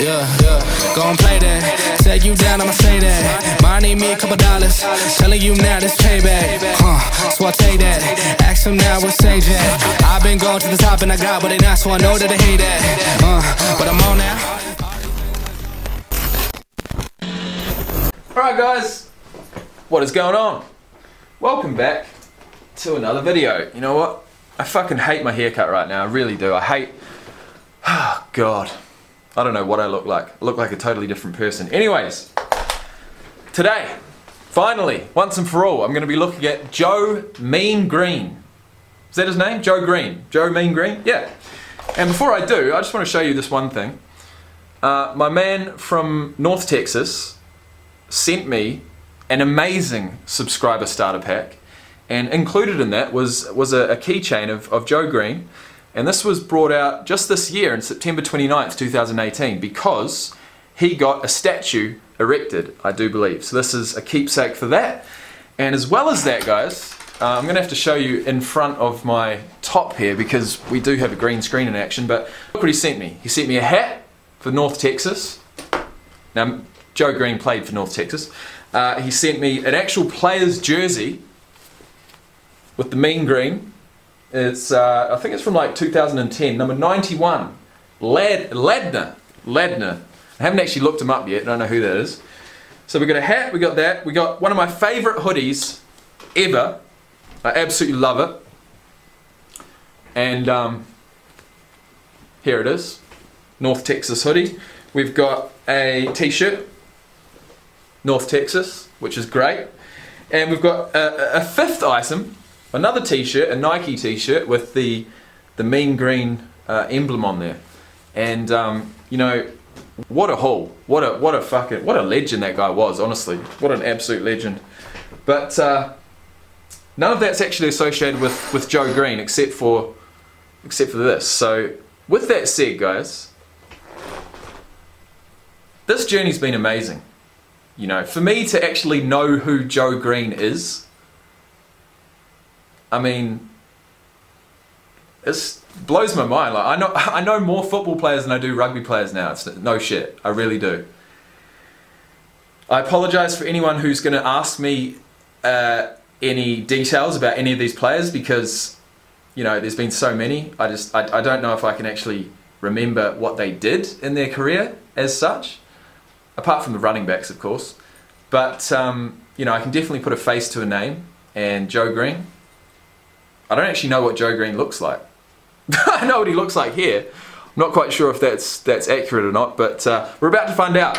Yeah, yeah. Go and play that. Take you down, I'ma say that. Mine need me a couple dollars. Telling you now this payback. Huh, so I take that. Ask them now what say that. I've been going to the top and I got what they not, so I know that they hate that. Uh, but I'm on now. Alright guys, what is going on? Welcome back to another video. You know what? I fucking hate my haircut right now, I really do. I hate... Oh god. I don't know what I look like. I look like a totally different person. Anyways, today, finally, once and for all, I'm going to be looking at Joe Mean Greene. Is that his name? Joe Greene. Joe Mean Greene? Yeah. And before I do, I just want to show you this one thing. Uh, my man from North Texas sent me an amazing subscriber starter pack and included in that was, was a, a keychain of, of Joe Greene and this was brought out just this year in September 29th 2018 because he got a statue erected I do believe so this is a keepsake for that and as well as that guys uh, I'm gonna have to show you in front of my top here because we do have a green screen in action but look what he sent me he sent me a hat for North Texas now Joe Greene played for North Texas. Uh, he sent me an actual player's jersey with the mean green. It's uh, I think it's from like 2010, number 91, Lad Ladner. Ladner. I haven't actually looked him up yet. I don't know who that is. So we got a hat. We got that. We got one of my favourite hoodies ever. I absolutely love it. And um, here it is, North Texas hoodie. We've got a t-shirt North Texas, which is great. And we've got a, a fifth item, another t-shirt, a Nike t-shirt with the, the mean green uh, emblem on there. And, um, you know, what a haul. What a, what a fucking, what a legend that guy was, honestly. What an absolute legend. But uh, none of that's actually associated with, with Joe Greene except for, except for this. So with that said, guys, this journey's been amazing. You know, for me to actually know who Joe Greene is, I mean, it blows my mind. Like I know, I know more football players than I do rugby players now. It's no shit. I really do. I apologise for anyone who's going to ask me uh, any details about any of these players because, you know, there's been so many. I just, I, I don't know if I can actually remember what they did in their career as such apart from the running backs, of course. But, um, you know, I can definitely put a face to a name. And Joe Greene, I don't actually know what Joe Greene looks like. I know what he looks like here. I'm not quite sure if that's, that's accurate or not, but uh, we're about to find out.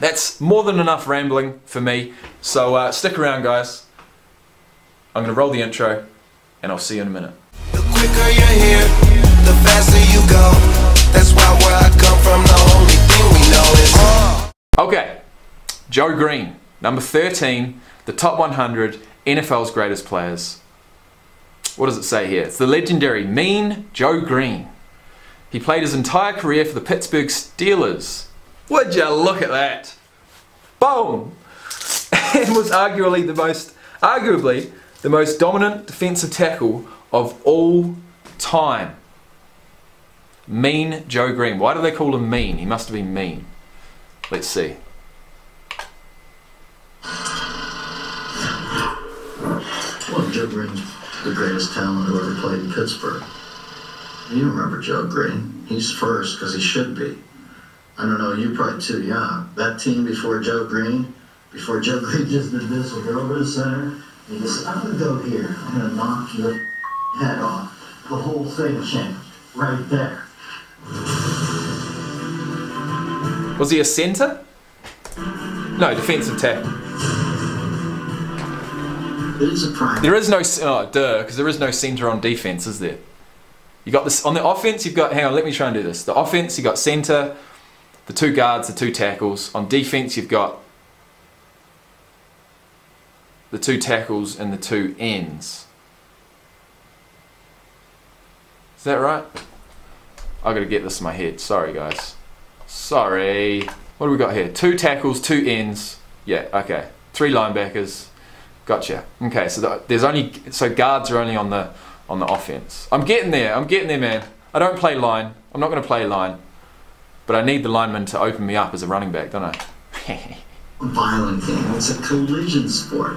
That's more than enough rambling for me. So uh, stick around, guys. I'm going to roll the intro, and I'll see you in a minute. The quicker you're here, the faster you go. That's why where I come from, the only thing we know is uh. Okay, Joe Greene, number 13, the top 100 NFL's greatest players. What does it say here? It's the legendary Mean Joe Greene. He played his entire career for the Pittsburgh Steelers. Would you look at that? Boom! and was arguably the most, arguably, the most dominant defensive tackle of all time. Mean Joe Greene. Why do they call him mean? He must have been mean. Let's see. Well, Joe Greene's the greatest talent who ever played in Pittsburgh. You remember Joe Greene. He's first because he should be. I don't know, you're probably too young. That team before Joe Greene, before Joe Greene just did this with over the center, he just, I'm going to go here. I'm going to knock your head off. The whole thing changed right there. Was he a centre? No, defensive tackle. A. There is no oh duh, because there is no centre on defense, is there? You got this on the offense. You've got hang on. Let me try and do this. The offense, you got centre, the two guards, the two tackles. On defense, you've got the two tackles and the two ends. Is that right? I got to get this in my head. Sorry, guys. Sorry. What do we got here? Two tackles, two ends. Yeah, okay. Three linebackers. Gotcha. Okay, so the, there's only so guards are only on the on the offense. I'm getting there. I'm getting there, man. I don't play line. I'm not going to play line. but I need the lineman to open me up as a running back, don't I? violent game. It's a collision sport.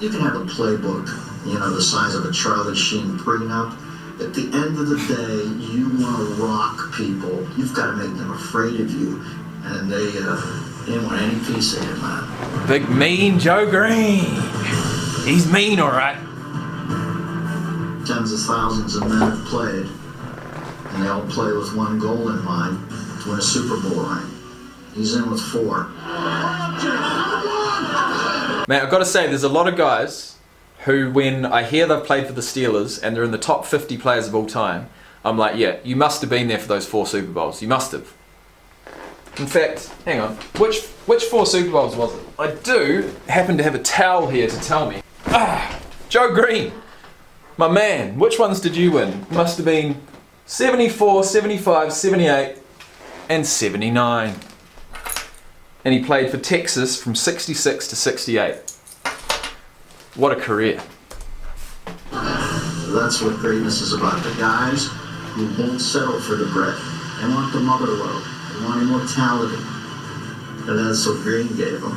You can have a playbook, you know, the size of a Charlie Sheen prenup. At the end of the day, you want to rock people. You've got to make them afraid of you, and they, uh, they want any piece of man. Big mean Joe Greene. He's mean, all right. Tens of thousands of men have played, and they all play with one goal in mind: to win a Super Bowl ring. He's in with four. Man, I've got to say, there's a lot of guys who, when I hear they've played for the Steelers and they're in the top 50 players of all time, I'm like, yeah, you must have been there for those four Super Bowls. You must have. In fact, hang on, which which four Super Bowls was it? I do happen to have a towel here to tell me. Ah, Joe Greene, my man, which ones did you win? Must have been 74, 75, 78, and 79 and he played for Texas from 66 to 68. What a career. That's what greatness is about. The guys who won't settle for the bread. They want the mother lode. Want immortality. And that's what Greene gave them.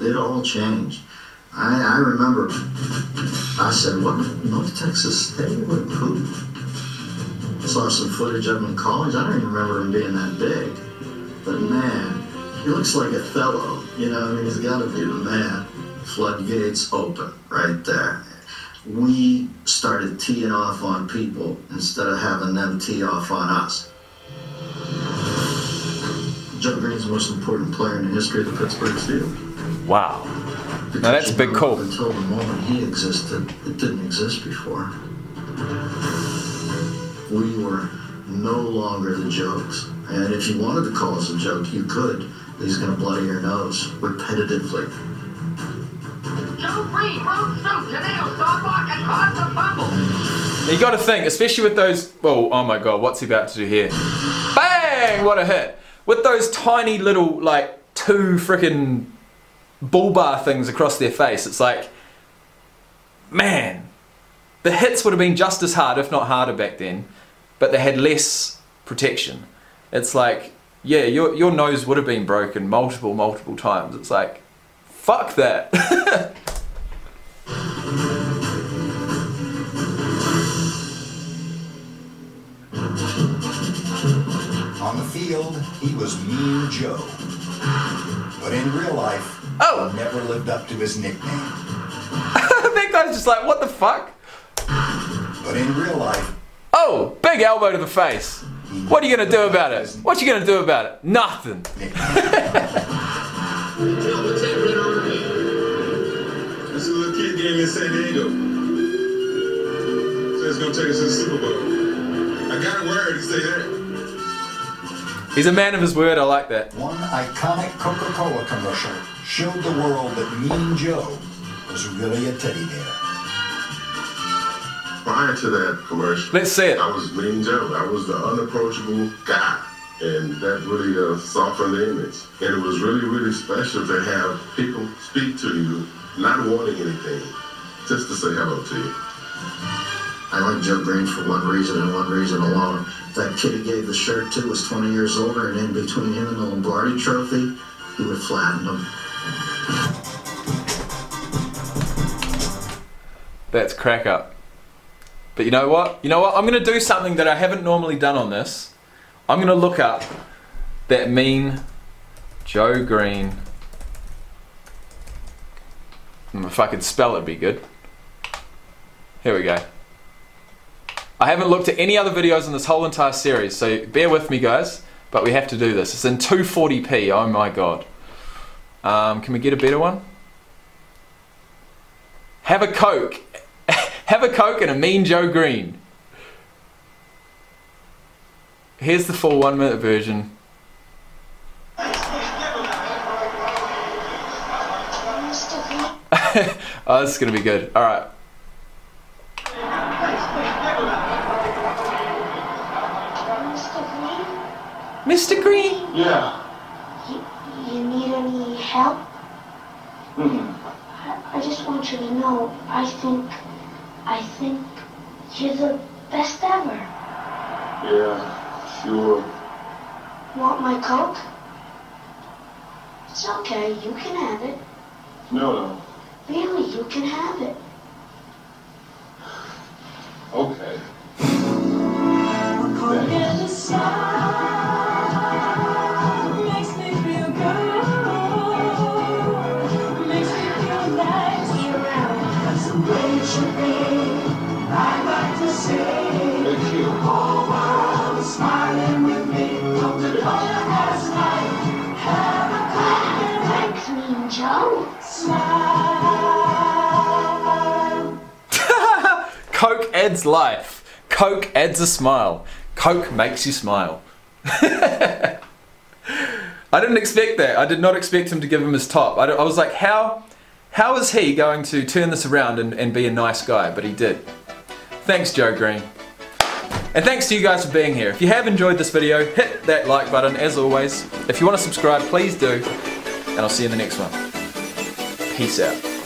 It all changed. I, I remember I said, what, North Texas State? What, who? Saw some footage of him in college. I don't even remember him being that big. But man, he looks like Othello. You know, I mean, he's got to be the man. Floodgates open right there. We started teeing off on people instead of having them tee off on us. Joe Greene's the most important player in the history of the Pittsburgh Steelers. Wow. Because Now that's you big know, call. Until the moment he existed, it didn't exist before. We were no longer the jokes. And if you wanted to call us a joke, you could. He's going to bloody your nose repetitively. Joe Greene broke suit, Janelle Staubach, and caused the fumble. You got to think, especially with those. Well, oh my god, what's he about to do here? Bang! What a hit! With those tiny little, like, two freaking bull bar things across their face, it's like, man, the hits would have been just as hard, if not harder back then, but they had less protection. It's like, yeah, your, your nose would have been broken multiple, multiple times. It's like, fuck that. field, he was Mean Joe. But in real life, Oh. he never lived up to his nickname. that guy's just like, what the fuck? But in real life, Oh, big elbow to the face. What are you gonna do about it? What are you gonna do about it? Nothing. nickname. This is a little kid game in San Diego. So it's gonna take us to the Super Bowl. I got a word to say that. He's a man of his word. I like that. One iconic Coca-Cola commercial showed the world that Mean Joe was really a teddy bear. Prior to that commercial, Let's see it. I was Mean Joe. I was the unapproachable guy. And that really uh, softened the image. And it was really, really special to have people speak to you, not wanting anything, just to say hello to you. I like Joe Greene for one reason and one reason alone. That kid he gave the shirt to was 20 years older, and in between him and the Lombardi trophy, he would flatten him. That's crack up. But you know what? You know what? I'm gonna do something that I haven't normally done on this. I'm gonna look up that mean Joe Greene. If I could spell it, would be good. Here we go. I haven't looked at any other videos in this whole entire series, so bear with me, guys. But we have to do this. It's in 240p. Oh my god. Um, can we get a better one? Have a Coke. Have a Coke and a Mean Joe Greene. Here's the full one minute version. oh, this is going to be good. All Mr. Greene, Yeah. you, you need any help? Mm-hmm. I, I just want you to know, I think, I think you're the best ever. Yeah. Sure. Want my Coke? It's okay, you can have it. No, no. Really, you can have it. Okay. Coke adds life. Coke adds a smile. Coke makes you smile. I didn't expect that. I did not expect him to give him his top. I, I was like, how, how is he going to turn this around and, and be a nice guy? But he did. Thanks, Joe Greene. And thanks to you guys for being here. If you have enjoyed this video, hit that like button as always. If you want to subscribe, please do. And I'll see you in the next one. Peace out.